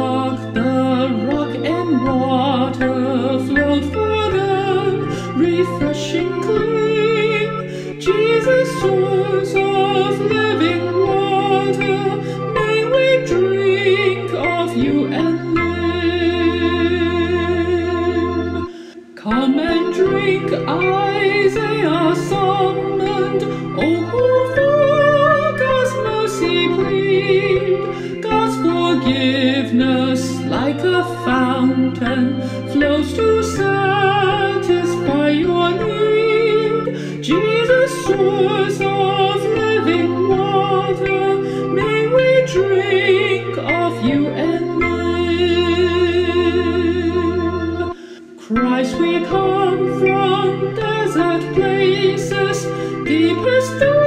Struck the rock and water flowed for them, refreshing clean. Jesus, source of living water, may we drink of you and live. Come and drink, Isaiah summoned. fountain flows to satisfy your need. Jesus, source of living water, may we drink of you and live. Christ, we come from desert places, deepest.